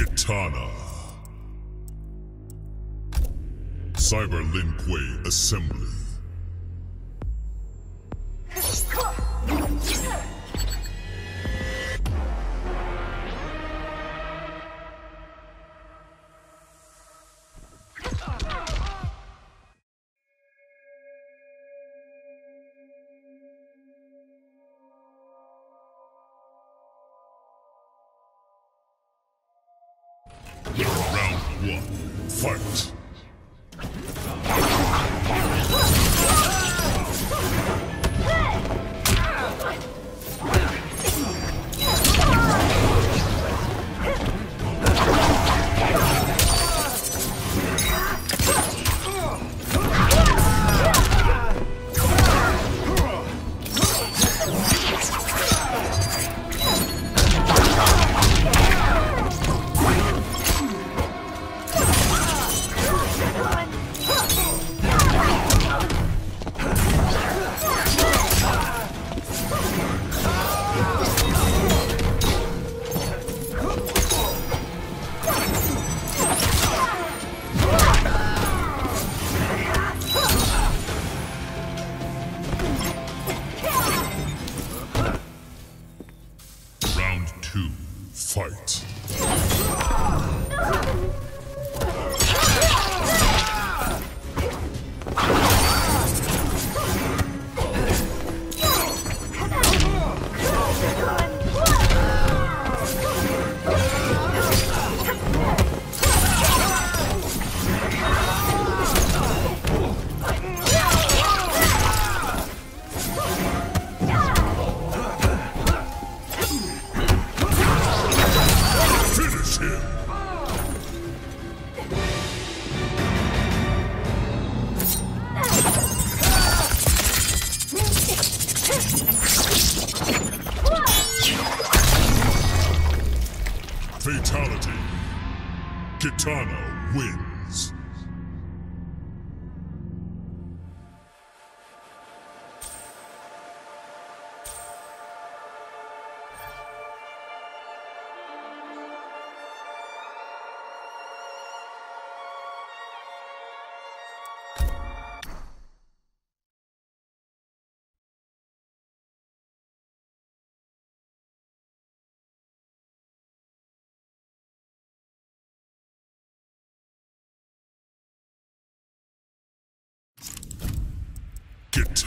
Kitana. Cyber Lin Kuei Assembly. One, fight. Kitana wins.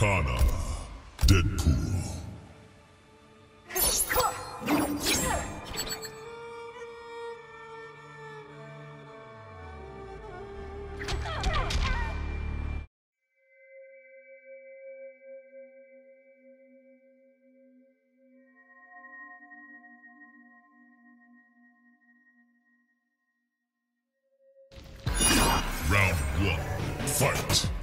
Deadpool. Round one. Fight.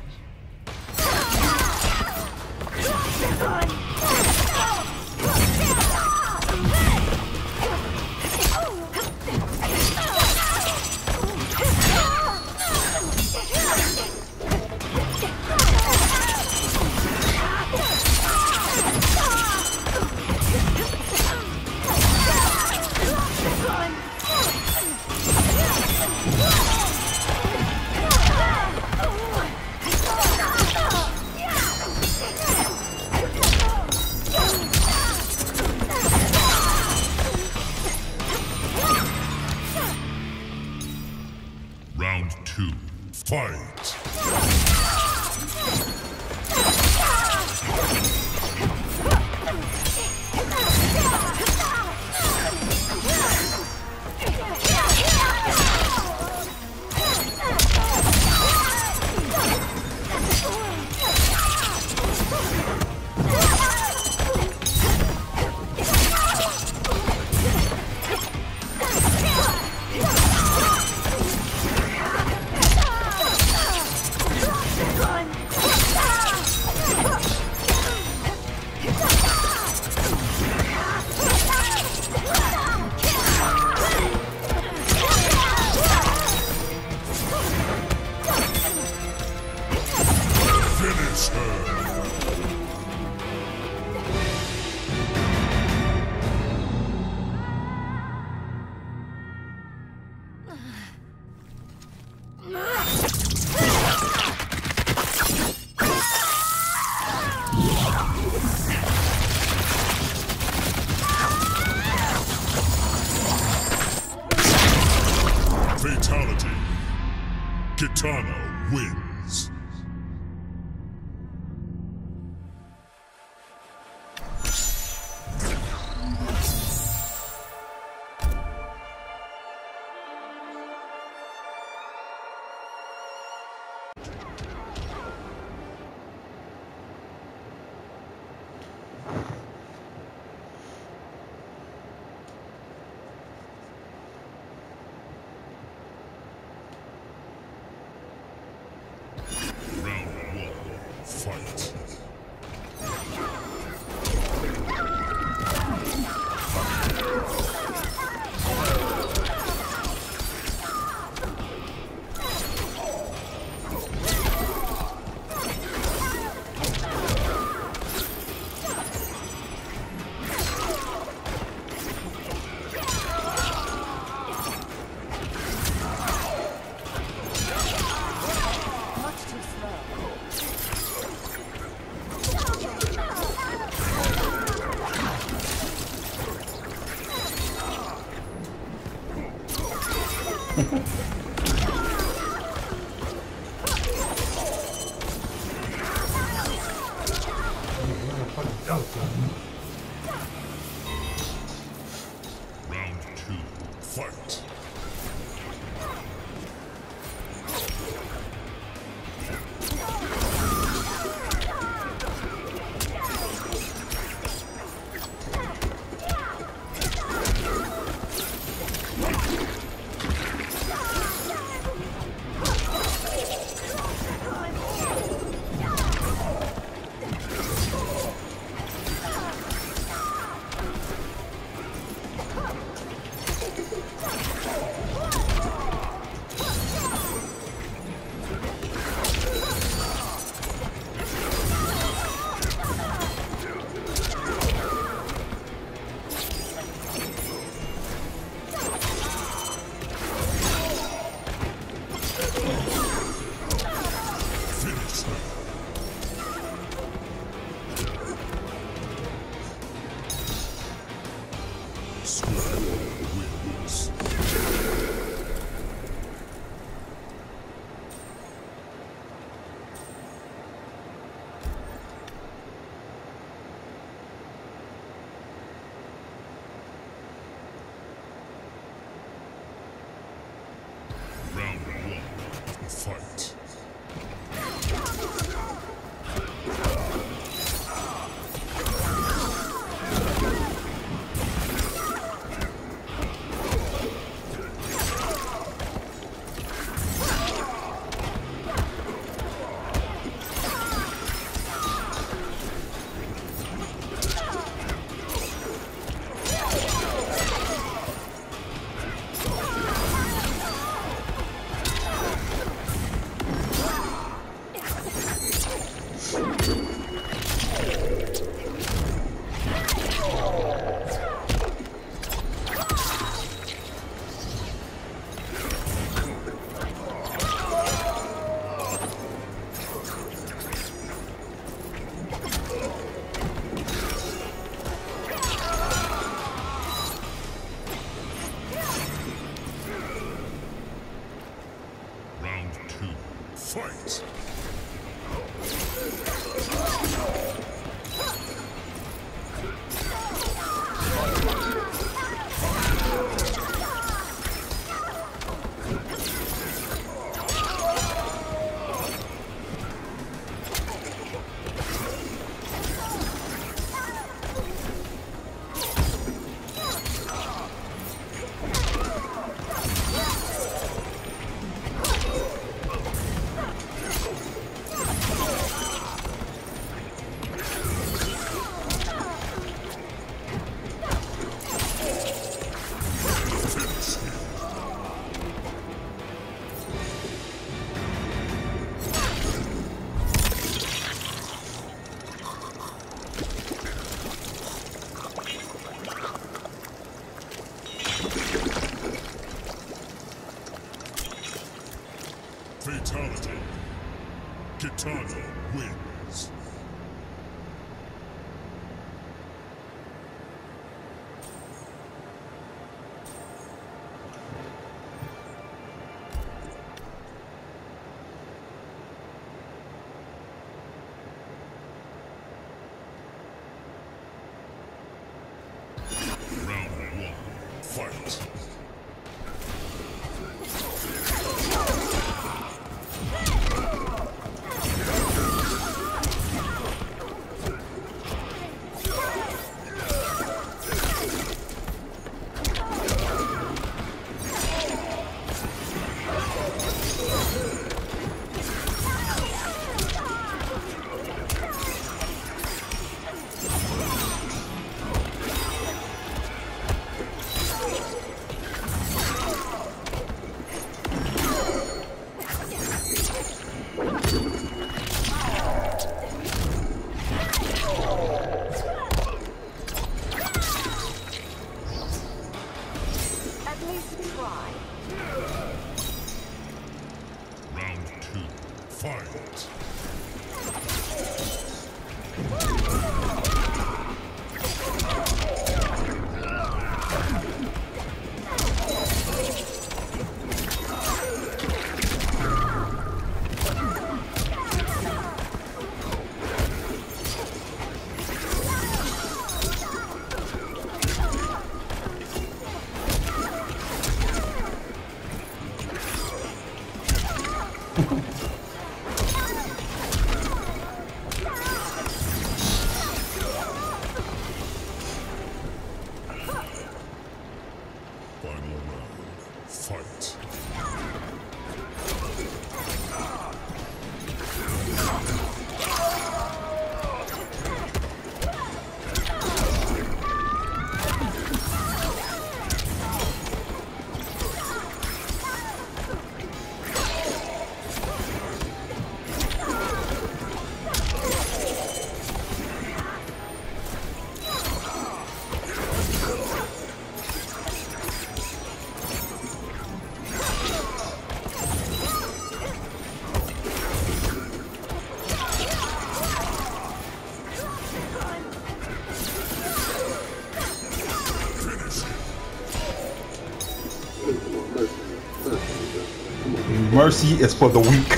Mercy is for the weak.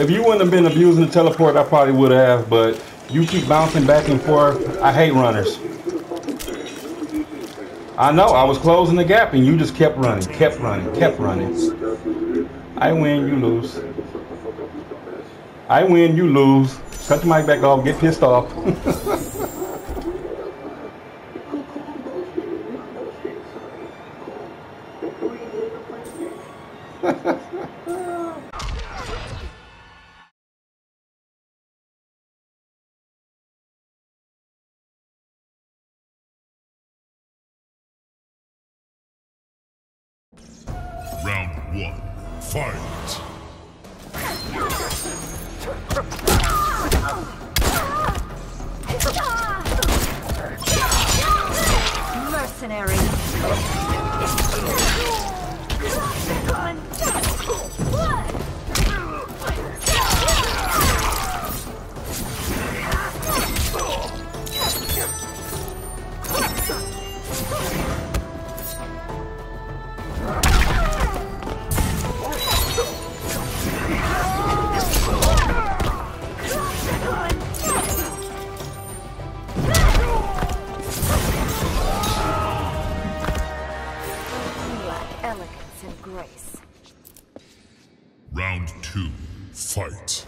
If you wouldn't have been abusing the teleport, I probably would have, but you keep bouncing back and forth. I hate runners. I know, I was closing the gap and you just kept running, kept running, kept running. I win, you lose. I win, you lose. Cut the mic back off, get pissed off. one. Fight. Mercenary. Elegance and grace. Round two. Fight.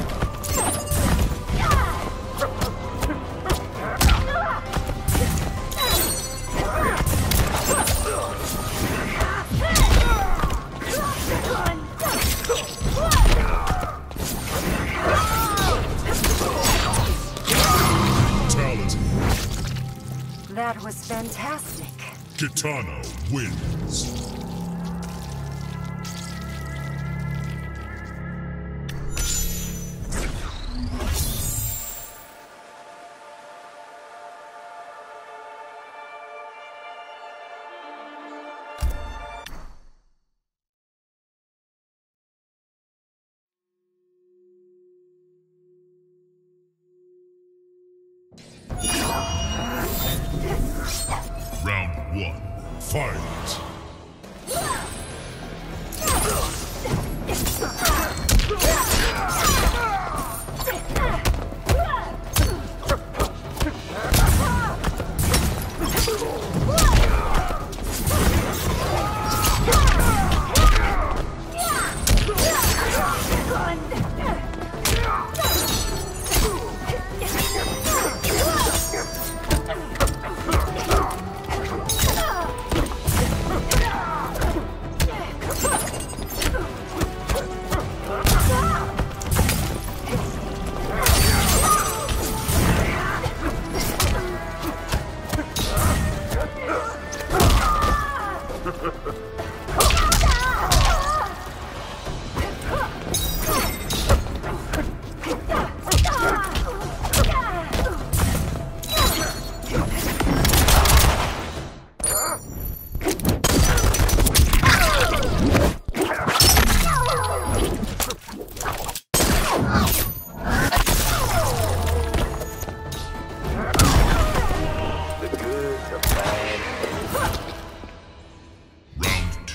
was fantastic. Kitana wins. One. Fight.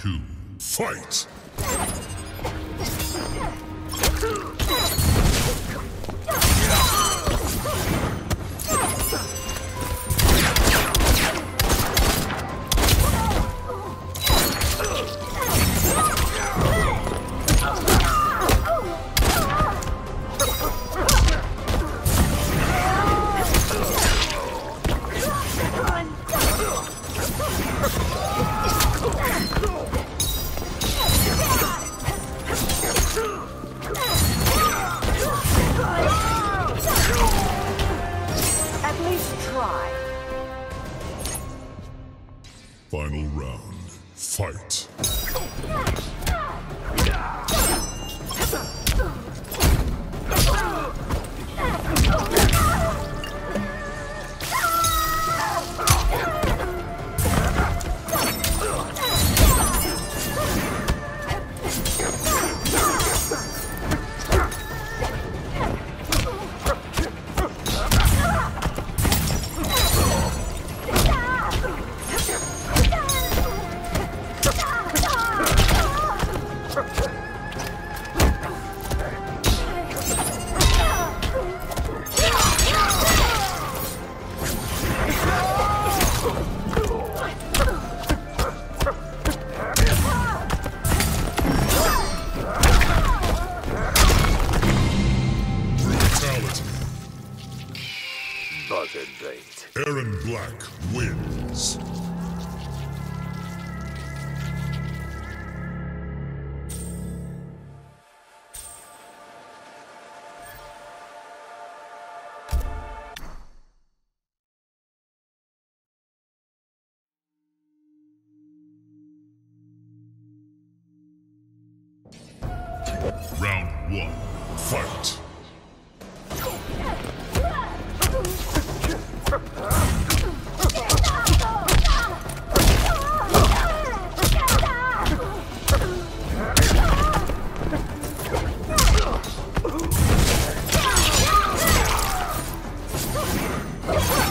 Two. Fight. Erron Black wins. That